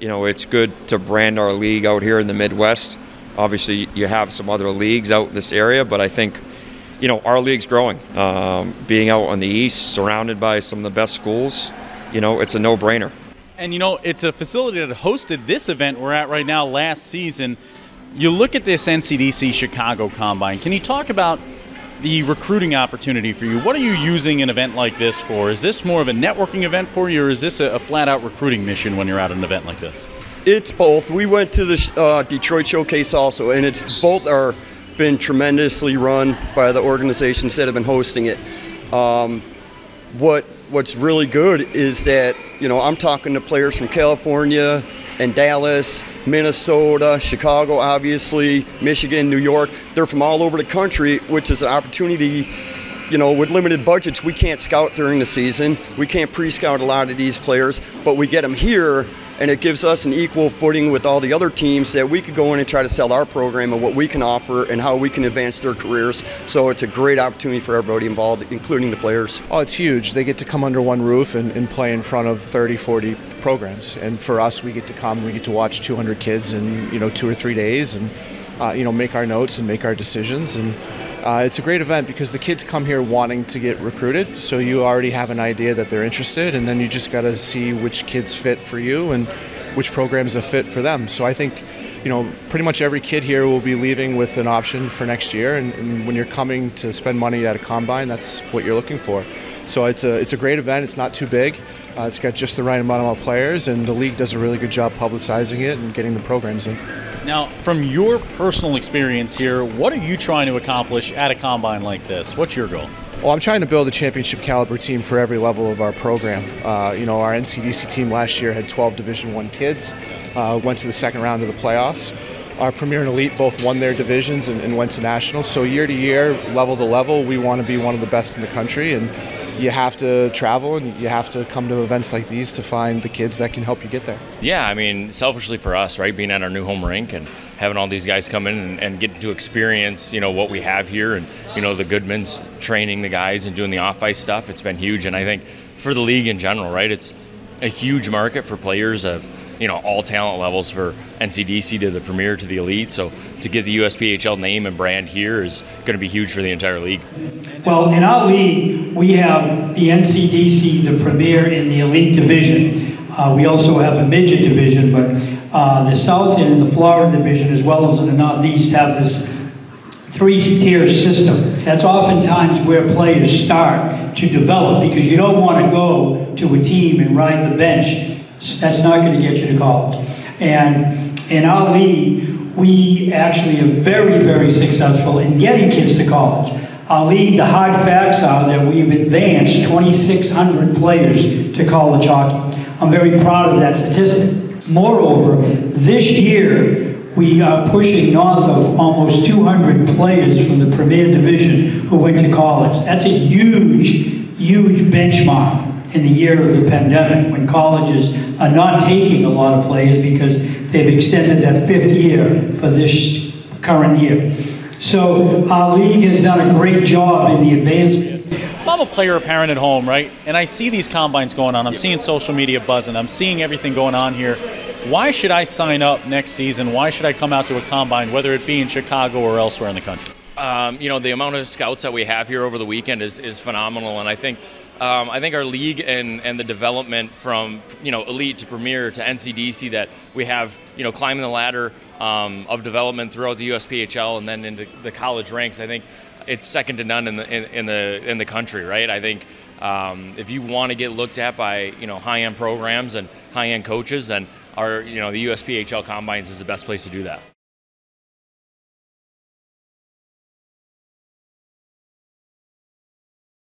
You know, it's good to brand our league out here in the Midwest. Obviously, you have some other leagues out in this area, but I think, you know, our league's growing. Um, being out on the east, surrounded by some of the best schools, you know, it's a no-brainer. And you know, it's a facility that hosted this event we're at right now last season. You look at this NCDC Chicago Combine. Can you talk about the recruiting opportunity for you? What are you using an event like this for? Is this more of a networking event for you, or is this a, flat out recruiting mission when you're at an event like this? It's both. We went to the uh, Detroit Showcase also, and it's both are been tremendously run by the organizations that have been hosting it. Um, what what's really good is that you know I'm talking to players from California and Dallas, Minnesota, Chicago, obviously, Michigan, New York. They're from all over the country, which is an opportunity. You know, with limited budgets, we can't scout during the season. We can't pre-scout a lot of these players, but we get them here and it gives us an equal footing with all the other teams that we could go in and try to sell our program and what we can offer and how we can advance their careers. So it's a great opportunity for everybody involved, including the players. Oh, it's huge. They get to come under one roof and, and play in front of 30, 40 programs. And for us, we get to come, we get to watch 200 kids in, you know, two or three days and, uh, you know, make our notes and make our decisions. And uh, it's a great event because the kids come here wanting to get recruited, so you already have an idea that they're interested, and then you just got to see which kids fit for you and which programs are fit for them. So I think, you know, pretty much every kid here will be leaving with an option for next year, and, and when you're coming to spend money at a combine, that's what you're looking for. So it's a it's a great event. It's not too big. Uh, it's got just the right amount of players, and the league does a really good job publicizing it and getting the programs in. Now, from your personal experience here, what are you trying to accomplish at a combine like this? What's your goal? Well, I'm trying to build a championship caliber team for every level of our program. Uh, you know, our NCDC team last year had 12 Division One kids, uh, went to the second round of the playoffs. Our Premier and Elite both won their divisions and, and went to nationals. So year to year, level to level, we want to be one of the best in the country, and you have to travel and you have to come to events like these to find the kids that can help you get there. Yeah, I mean, selfishly for us, right, being at our new home rink and having all these guys come in and, and get to experience, you know, what we have here and, you know, the Goodmans training the guys and doing the off ice stuff, it's been huge. And I think for the league in general, right, it's a huge market for players of, you know, all talent levels for NCDC to the Premier to the Elite. So to get the USPHL name and brand here is going to be huge for the entire league. Well, in our league, we have the NCDC, the Premier, and the Elite division. Uh, we also have a midget division, but uh, the South and the Florida division, as well as in the Northeast, have this three-tier system. That's oftentimes where players start to develop because you don't want to go to a team and ride the bench. That's not going to get you to college. And in league, we actually are very, very successful in getting kids to college. League, the hard facts are that we've advanced 2,600 players to college hockey. I'm very proud of that statistic. Moreover, this year, we are pushing north of almost 200 players from the Premier Division who went to college. That's a huge, huge benchmark in the year of the pandemic when colleges are not taking a lot of players because they've extended that fifth year for this current year. So our league has done a great job in the advancement. I'm a player, a parent at home, right? And I see these combines going on. I'm seeing social media buzzing. I'm seeing everything going on here. Why should I sign up next season? Why should I come out to a combine, whether it be in Chicago or elsewhere in the country? Um, you know, the amount of scouts that we have here over the weekend is, is phenomenal, and I think um, I think our league and, and the development from you know elite to premier to NCDC that we have you know climbing the ladder um, of development throughout the USPHL and then into the college ranks. I think it's second to none in the in, in the in the country, right? I think um, if you want to get looked at by you know high end programs and high end coaches, then our you know the USPHL combines is the best place to do that.